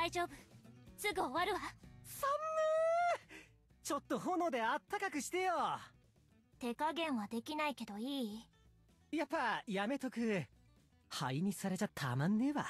大丈夫。すぐ終わるわ。寒ー。ちょっと炎であったかくしてよ。手加減はできないけどいい。やっぱやめとく。灰にされちゃたまんねえわ。